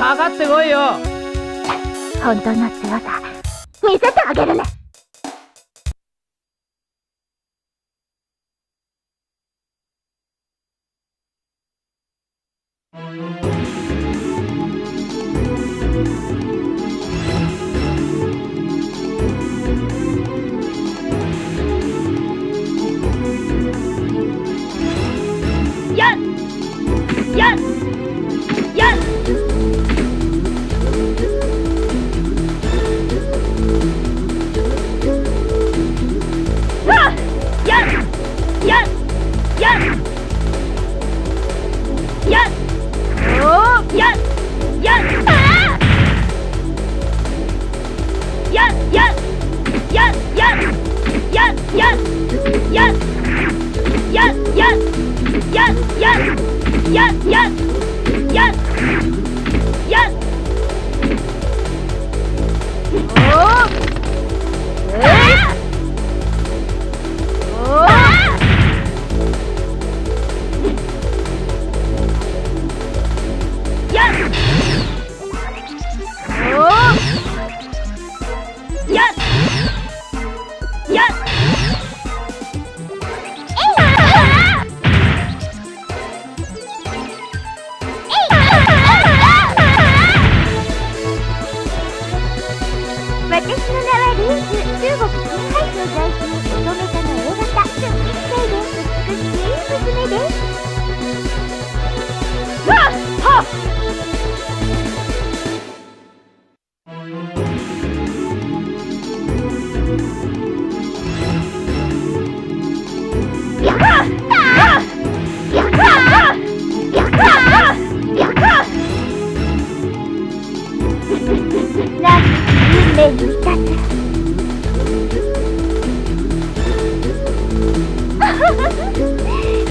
かかってこいよ。本当の強さ見せてあげるね。やっ私の名はリース。中国近海町在住乙女座の A 型。純一性です美しい娘です。わっ！はっ！で言いた。い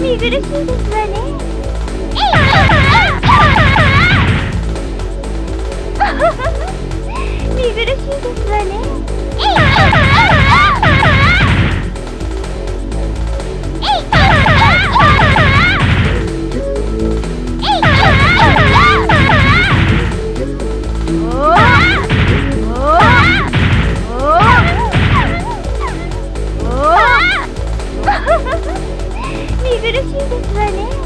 見苦しいですわ苦しいですわね。